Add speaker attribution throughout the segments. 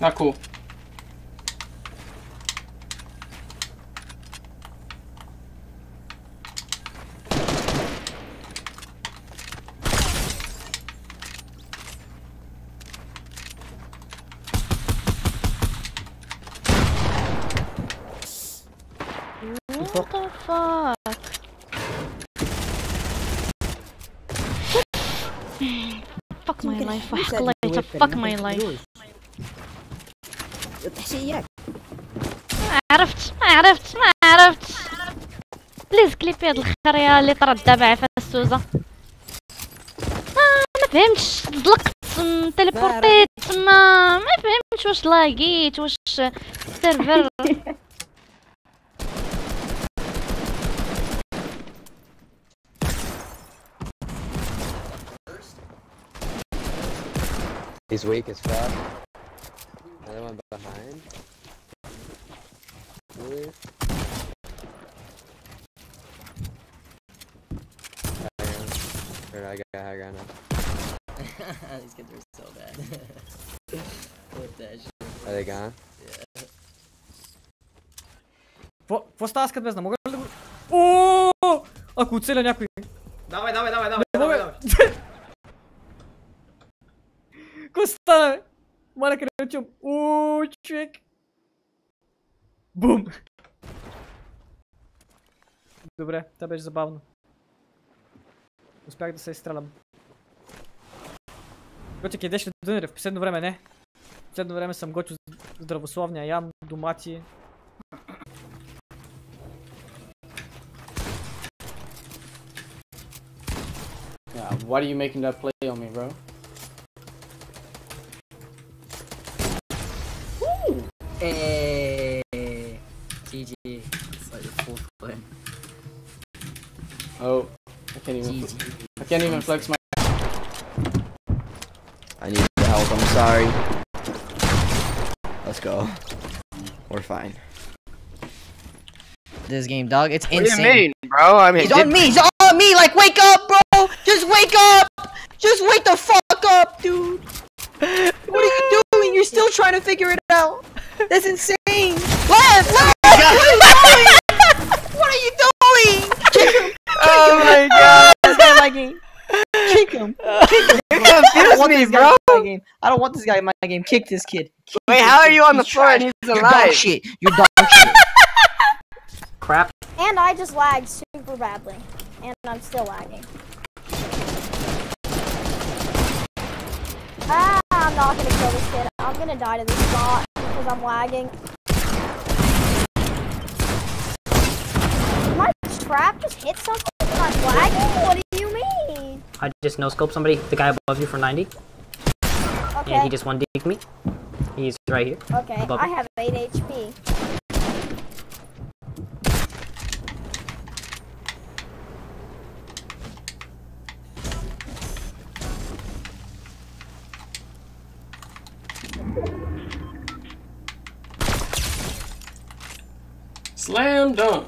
Speaker 1: Not cool.
Speaker 2: What the fuck? fuck my life, fuck my life, fuck my life.
Speaker 3: تحشيك
Speaker 2: ما عرفت ما عرفت ما عرفت. بليز كليبي هاد الخريه اللي طرات دابا عفا السوزة. آه ما فهمتش. طلقت تليبورتيت ما ما فهمتش واش لاقيت واش السيرفر
Speaker 4: He's weak as fuck. Another one behind. Blue. High ground. Or I got high ground now.
Speaker 3: These kids are so bad. What that shit?
Speaker 4: Are they gone?
Speaker 5: Какво какво става с без да мога ли да го... О! Ако оцеля някой.
Speaker 6: Давай, давай, давай, давай,
Speaker 5: Не
Speaker 6: давай,
Speaker 5: мога.
Speaker 6: давай.
Speaker 5: Какво стана? бе? Къде отивам? О, човек. Бум. Добре, това беше забавно. Успях да се изстрелям. Готик, ядеш ли дънери? В последно време не. В последно време съм готвил здравословния, ям домати.
Speaker 1: Yeah, why are you making that play on me, bro?
Speaker 3: Eh, hey. GG. It's like the fourth one.
Speaker 1: Oh, I can't even.
Speaker 3: GG.
Speaker 1: I can't even flex my.
Speaker 7: I need the help, I'm sorry. Let's go. We're fine.
Speaker 3: This game, dog. It's
Speaker 7: What do
Speaker 3: insane.
Speaker 7: you mean, bro? I mean,
Speaker 3: He's on me. He's on me. Like, wake up, bro. Just wake up. Just wake the fuck up, dude. What are you doing? You're still trying to figure it out. That's insane. Left, left. What are you doing? What are you doing? Kick him.
Speaker 7: Oh my god!
Speaker 3: This guy in my game. Kick him. Kick him.
Speaker 7: You
Speaker 3: I don't
Speaker 7: confused me, bro.
Speaker 3: in my game. I don't want this guy in my game. Kick this kid. Kick
Speaker 7: Wait,
Speaker 3: this
Speaker 7: how are you on the
Speaker 3: He's
Speaker 7: floor and
Speaker 3: trash.
Speaker 7: he's
Speaker 3: You're dog shit. You're dog shit.
Speaker 8: Crap.
Speaker 9: And I just lagged super badly. And I'm still lagging. Ah, I'm not gonna kill this kid. I'm gonna die to this bot because I'm lagging. My trap just hit something and I'm lagging? What do you mean?
Speaker 8: I just no scope somebody, the guy above you for 90,
Speaker 9: Okay.
Speaker 8: and he just one dick me. He's right here.
Speaker 9: Okay, I have 8 HP.
Speaker 1: Slam dunk.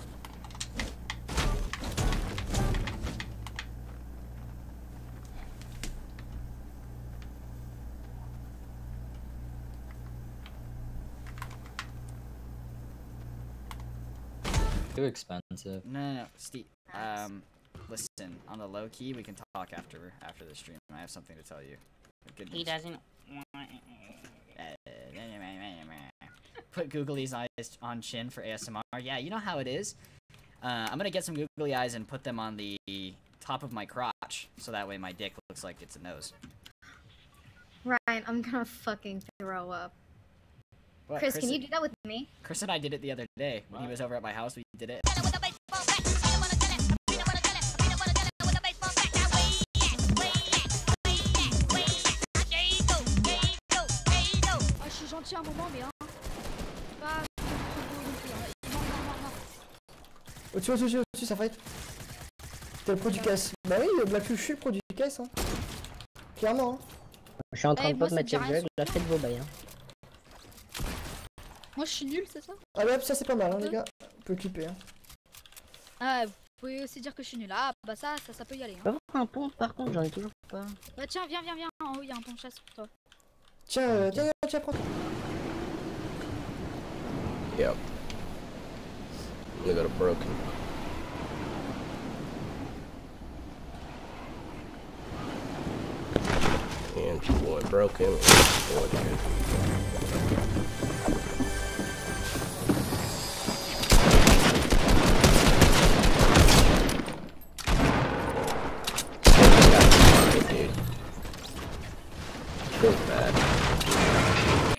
Speaker 10: Too expensive.
Speaker 3: No, no, no, Steve. Um, listen. On the low key, we can talk after after the stream. I have something to tell you. Good
Speaker 2: He doesn't.
Speaker 3: Put googly's eyes on chin for ASMR. Yeah, you know how it is. Uh, I'm gonna get some googly eyes and put them on the top of my crotch, so that way my dick looks like it's a nose.
Speaker 11: Ryan, I'm gonna fucking throw up.
Speaker 3: What,
Speaker 11: Chris, can you do that with me?
Speaker 3: Chris and I did it the other day when he was over at my house. We did it.
Speaker 12: Au-dessus, au-dessus, au-dessus, ça fight. T'es le pro du caisse. Bah oui, Black je suis le pro du caisse, hein. Clairement, hein.
Speaker 8: Je suis en train
Speaker 11: Eh,
Speaker 8: de pas mettre jug,
Speaker 11: sur
Speaker 8: la fête vos bails. Hein.
Speaker 11: Moi, je suis nul, c'est ça?
Speaker 12: Ah ouais, ça c'est pas mal, hein, les gars. On peut clipper, hein.
Speaker 11: Ah, vous pouvez aussi dire que je suis nul. Ah, bah ça, ça, ça peut y aller.
Speaker 8: Va
Speaker 11: Hein.
Speaker 8: voir un pont par contre, j'en ai toujours pas.
Speaker 11: Bah tiens, viens, viens, viens. En haut, il y a un pont de chasse pour toi.
Speaker 12: Tiens, euh, tiens, tiens, prends.
Speaker 6: Yep. I'm gonna go to broken. And people went broken. And people went good. Dude. Feels bad.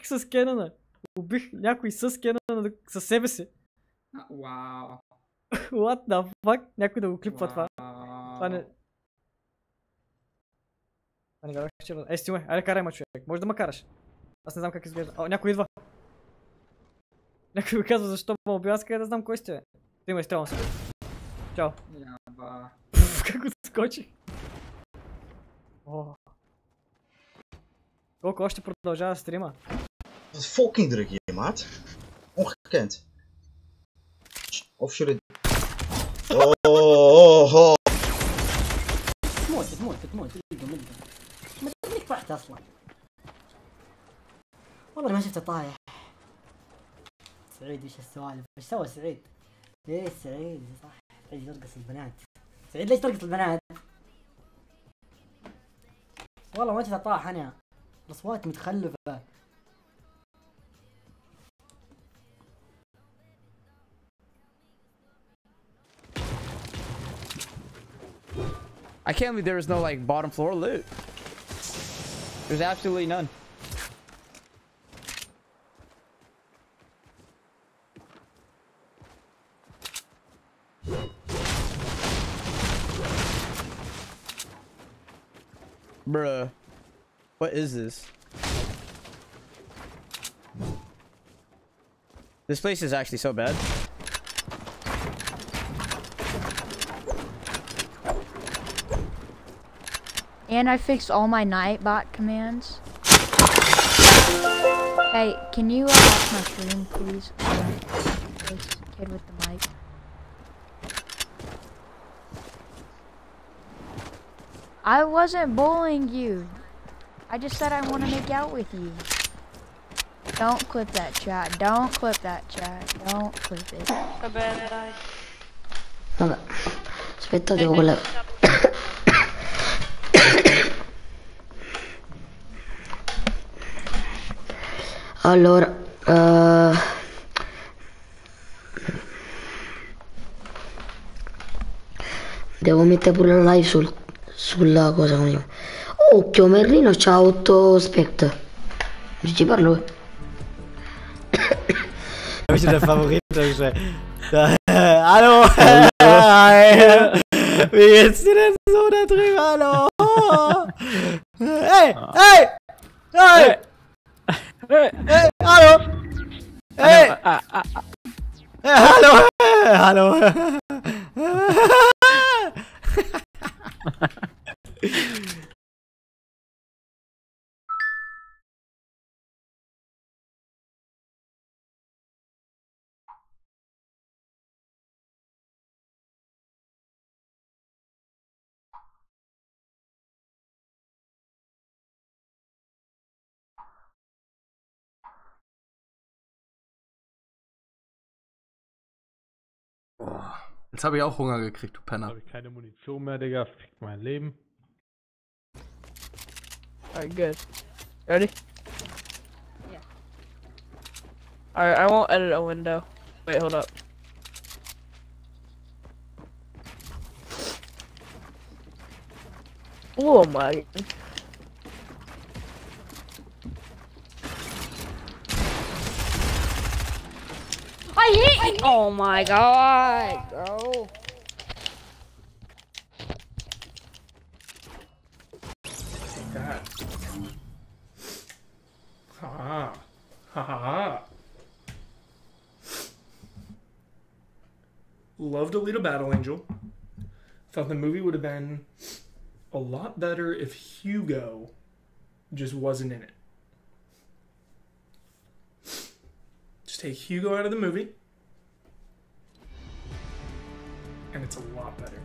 Speaker 5: С Кенана. Убих някой с Кенана със себе си.
Speaker 13: Вау.
Speaker 5: What the fuck? Някой да го клипва това. Това не... Това не вярвах, че... Е, стиме, айде карай ма човек. Може да ме караш. Аз не знам как изглежда. О, някой идва. Някой ми казва защо ме убива, аз къде да знам кой сте. Ти ме изстрелвам се. Чао.
Speaker 13: Яба.
Speaker 5: Пф, как отскочих. О. Колко още продължава стрима?
Speaker 14: Fucking hier, maat. Ongekend. Jullie... Oh, oh, oh.
Speaker 8: تموت تموت تموت مدقة مدقة ما تدريك طحت أصلا والله ما شفته طايح سعيد وش السوالف؟ إيش سوى سعيد؟ ليه سعيد صح سعيد يرقص البنات سعيد ليش ترقص البنات؟ والله ما شفته طاح أنا الأصوات متخلفة
Speaker 15: I can't believe there is no like bottom floor loot. There's absolutely none. Bruh. What is this? This place is actually so bad.
Speaker 16: And I fixed all my Nightbot commands. Hey, can you uh, watch my stream, please? Uh, this kid with the mic. I wasn't bullying you. I just said I want to make out with you. Don't clip that chat. Don't clip that chat. Don't clip it.
Speaker 17: Va bene, dai.
Speaker 8: Vabbè, aspetta, devo quella... Allora, eh, devo mettere pure la live sul, sulla cosa chiama. Occhio, Merlino c'ha 8 spect. Ci parlo?
Speaker 5: Myślę, że faworytem, że... Hallo! Wie geht's dir denn so da drüben? Hallo! Hey! Hey! Hey! Hey! Uh, uh, uh. Hey! Hallo! Hey! Hey, hallo! Hallo!
Speaker 18: Jetzt habe ich auch Hunger gekriegt, du Penner.
Speaker 19: Habe ich keine Munition mehr, Digga. Fick mein Leben.
Speaker 3: Alright, good. Ready? Yeah. Alright, I won't edit a window. Wait, hold up. Oh my.
Speaker 17: I hit you! Oh my god, bro.
Speaker 13: that. Ha ha ha. Loved Alita Battle Angel. Thought the movie would have been a lot better if Hugo just wasn't in it. Take Hugo out of the movie, and it's a lot better.